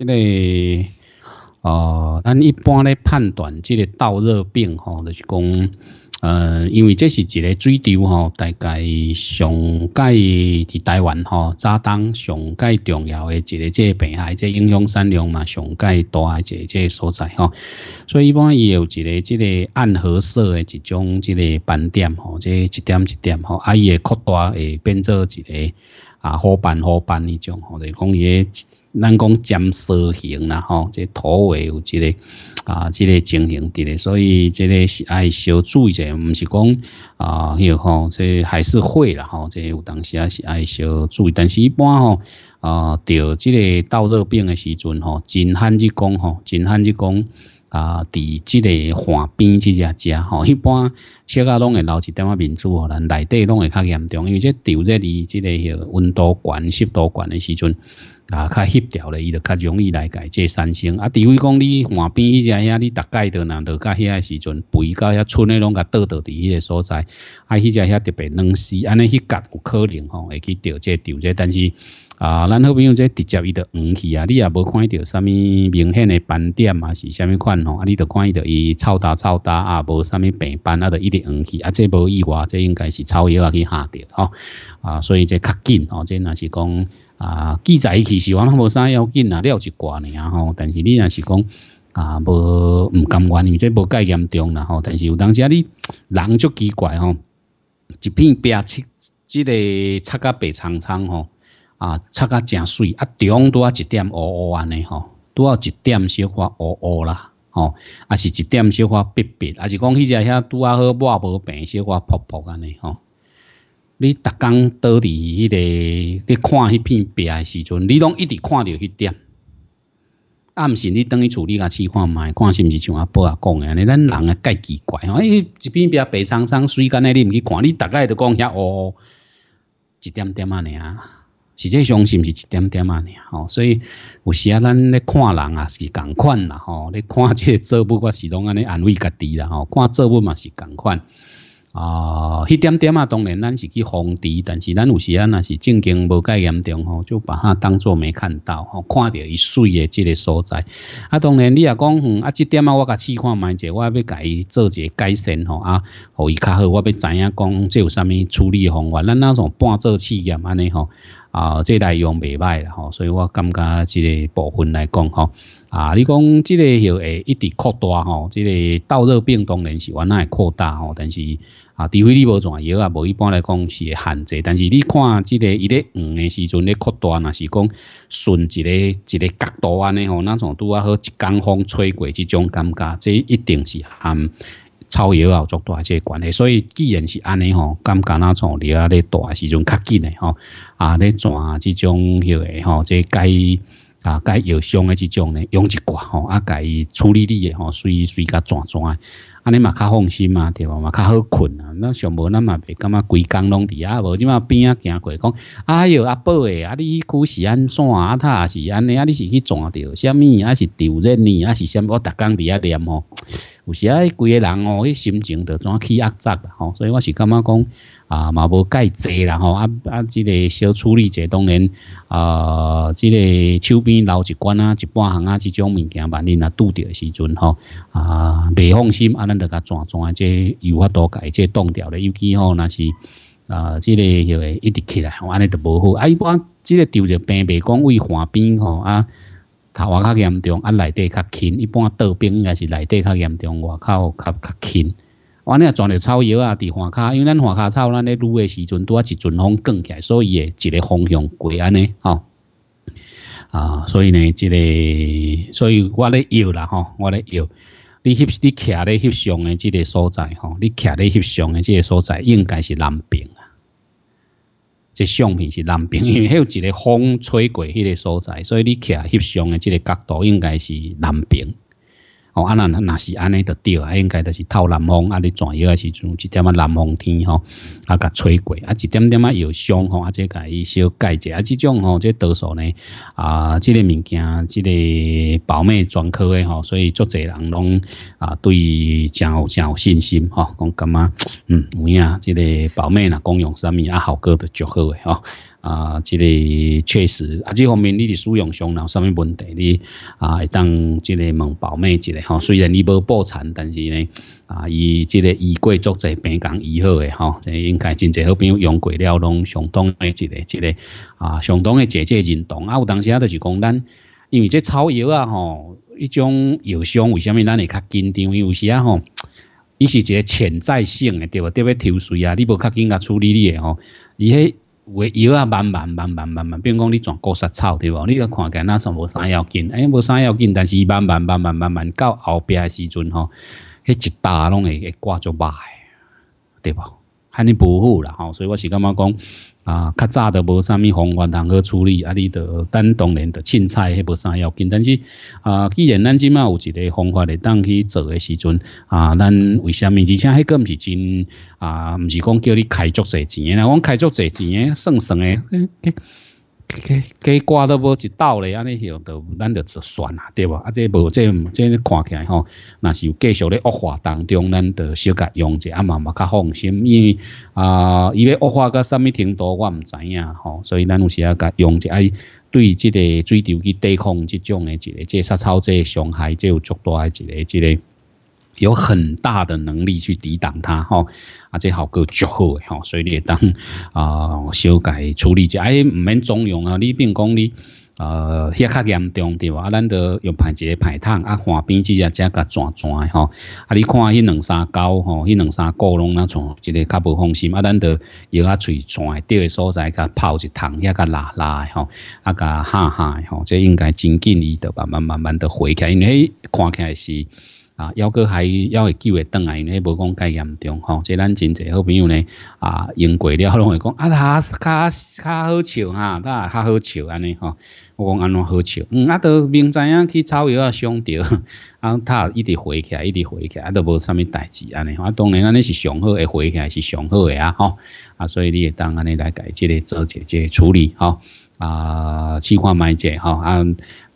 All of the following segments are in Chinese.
这个哦，咱一般咧判断这个倒热病吼，就是讲。呃，因为这是一个水稻吼，大概上届伫台湾吼，早当上届重要的一个这病害，这影响产量嘛上届大一个这所在吼，所以一般伊有一个这个暗褐色的一种这个斑点吼，这一点一点吼，啊伊会扩大会变做一个。啊，好办好办迄种吼，就是讲伊个咱讲尖蛇形啦吼，即土位有一个啊，这个情形伫咧，所以即个是爱小注意者，毋是讲啊，迄个吼，这还是会啦吼，即有当时也是爱小注意，但是一般吼啊，得这个倒热病的时阵吼，真罕去讲吼，真罕去讲。啊，伫即个河边即只食吼，一般切啊拢会留一点仔面子吼，咱内底拢会较严重，因为这稻在离即个许温度悬、湿度悬的时阵，啊，较翕掉咧，伊就较容易来解这产生。啊，除非讲你河边迄只遐，你大概都若到甲遐个时阵，肥到遐村诶拢甲倒倒伫迄个所在，啊，迄只遐特别软死，安尼迄角有可能吼会去钓这稻这，但是。啊，咱好朋友这直接伊就黄去啊，你也无看到啥物明显的斑点啊，是啥物款吼？啊，你就看到伊臭大臭大啊，无啥物病斑啊，就一直黄去啊，这无意外，这应该是草药啊去下着吼啊，所以这较紧吼，这若是讲啊，记载其实我无啥要紧啊，了一挂尔吼，但是你若是讲啊，无毋甘愿，因为这无介严重啦吼，但是有当时啊，你人足奇怪吼，一片白漆，即个擦甲白苍苍吼。啊，擦甲真水，啊，中拄啊一点乌乌安尼吼，拄啊一点小可乌乌啦，吼，啊是一点小可白白，啊是讲迄只遐拄啊好抹无病小可泡泡安尼吼。你逐工倒伫迄个，你看迄片白诶时阵，你拢一直看着迄点。啊，毋是你等于厝里甲试看觅，看是毋是像阿伯啊讲诶安尼，咱人啊介奇怪吼，因为一片白白苍苍水干诶，你毋去看，你逐个都讲遐乌，一点点安尼啊。实际上是毋是一点点啊？吼，所以有时啊，咱咧看人啊是共款啦，吼，咧看即个做物我是拢安尼安慰家己啦，吼，看做物嘛是共款。啊，迄点点啊，当然咱是去防治，但是咱有时啊，若是正经无介严重吼，就把它当作没看到，吼，看着伊水的即个所在。啊，当然你也讲，嗯，啊，即点啊，我甲试看觅者，我要甲伊做一个改善吼，啊，互伊较好，我要知影讲即有啥物处理方法，咱那种半做试验安尼吼。啊，这内容未歹啦吼，所以我感觉即个部分来讲吼，啊，你讲即个药会一直扩大吼，即个倒热病当然是原来扩大吼，但是啊，除非你无怎药啊，无一般来讲是会限制，但是你看即个伊咧黄的时阵咧扩大，若是讲顺一个一个角度安尼吼，那种拄啊好一江风吹过即种感觉，这一定是含。超也有足大即个关系，所以既然是安尼吼，感觉那种你啊咧大时阵较紧诶吼，啊咧转这种迄个吼，即该啊该药伤诶这种呢用一挂吼，啊该处理你诶吼，随随甲转转。安尼嘛较放心嘛，对无嘛较好困啊。那上无咱嘛袂感觉规工拢伫啊，无即嘛边啊行过讲，哎哟阿宝诶，啊你去是安怎啊？他也是安尼啊？你是去撞着虾米？啊是丢人呢？啊是虾物？我逐工伫遐念吼，有时啊几个人哦，迄心情着怎起压榨啦吼。所以我是感觉讲。啊，嘛无介济啦吼，啊啊，即个小处理者当然啊，即个手边留一罐啊，一半行啊，即种物件万一若拄着时阵吼，啊，袂放心，啊，咱着甲转转即有法度改即冻掉咧，尤其吼，若是啊，即个就会一直起来，安尼着无好。啊，一般即个丢着病袂讲为患边吼，啊，头外较严重，啊内底较轻，一般倒病应该是内底较严重，外口较较轻。我呢装着草药啊，伫花骹，因为咱花骹草咱咧撸诶时阵拄啊一阵风卷起来，所以诶一个方向过安尼吼。啊，所以呢，即个所以我咧摇啦吼，我咧摇，你翕你徛咧翕相诶即个所在吼，你徛咧翕相诶即个所在应该是南边啊，即相片是南边，因为有一个风吹过迄个所在，所以你徛翕相诶即个角度应该是南边。哦，啊那那是安尼就对啊，应该就是透南风啊，你转药诶时阵，一点仔南风天吼，啊甲吹过，啊一点点仔药香吼，啊这甲伊小解者，啊即种吼，即多数呢啊，即个物件，即个保美专科诶吼，所以足侪人拢啊对真有真有信心吼，讲感觉嗯有影，即个保美若讲用啥物啊，效果都足好诶吼。啊，这个确实啊，这方面你的使用上有什么问题，你啊当这个问保妹一个吼，虽然你无破产，但是呢啊，伊这个医过做者病讲医好诶吼，应该真侪好朋友用过了，拢相当诶一个一个啊，相当诶解解认同啊，有当时啊，就是讲咱因为这草药啊吼，一种药箱为虾米咱会较紧张？因为有时啊吼，伊是一个潜在性诶，对无？特别抽水啊，你无较紧甲处理你诶吼，伊迄。有诶药啊，慢慢慢慢慢慢，比如讲你全国杀草对无？你个看起来那算无啥要紧，诶，无啥要紧，但是慢慢慢慢慢慢到后壁诶时阵吼，迄一大拢会会挂做歹，对无？喊你保护啦吼，所以我是感觉讲。啊，较早都无啥物方法通好处理，啊，你得等当然得凊彩，迄无啥要紧。但是啊，既然咱即满有一个方法咧当去做诶时阵，啊，咱为虾米？而且迄个毋是真啊，毋是讲叫你开足侪钱诶，我开足侪钱诶，算算诶。加挂都无一道咧，安尼样就咱就就算啦，对无？啊，这无这这看起来吼，若是有继续咧恶化当中，咱就小甲用者，啊嘛嘛较放心，因为啊，伊要恶化到啥物程度，我毋知影吼，所以咱有时啊甲用者，哎，对即个水稻去对抗即种诶一个即杀草剂伤害，即有足大诶一个即个。有很大的能力去抵挡它，吼，啊，这好个足好诶，吼，所以你当啊修改处理者，哎，毋免总用啊，你并讲你呃遐较严重对吧？啊，咱得用排一个排汤，啊，换边只只只甲转转吼，啊，你看迄两三沟吼，迄两三个拢那从一个较无放心，啊，咱得用啊喙转对诶所在甲泡一汤，遐甲拉拉诶吼，啊，甲哈哈诶吼，这应该真紧伊得慢慢慢慢的回起来，因为看起来是。啊，要个还要会救会等来，因为无讲介严重吼。即咱真济好朋友呢，啊，用过了拢会讲啊，他较较好笑哈，他较好笑安尼吼。我讲安怎好笑？嗯，啊，都明知影去草药啊伤着，啊，他一直回起来，一直回起来，啊，都无啥物代志安尼。啊，当然安尼是上好，会回起来是上好诶啊，吼。啊，所以你会当安尼来改即个做即个处理，吼。啊，试看卖者吼啊，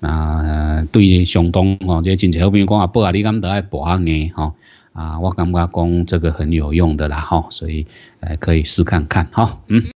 那对相当吼，这真侪好朋友讲啊，不啊，你敢得爱博下呢吼啊，我感觉讲这个很有用的啦吼，所以呃可以试看看哈，嗯。